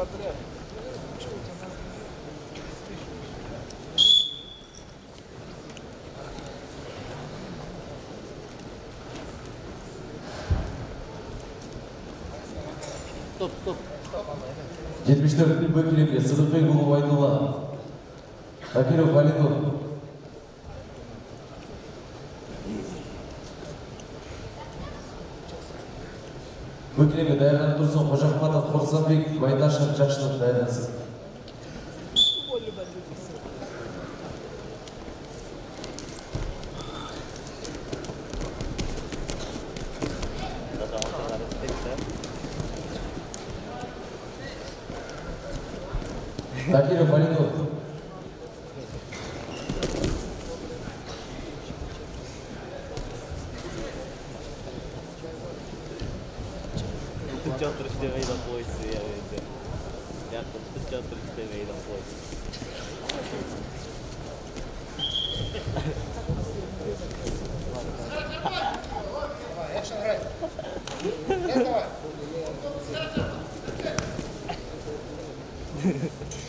подряд. Стоп, стоп. жетимиш төртүнчү б килемге сыдыкбек уулу байдулла такиров алинур б килемге даярданып турсун кожохматов корсонбек байдашев жакшылык даярдансын такиров алинур Tutacak turist demeyi de koysun ya bence.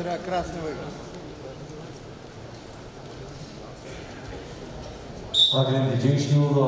Авера красный выиграл. ал килемде жеңишли болду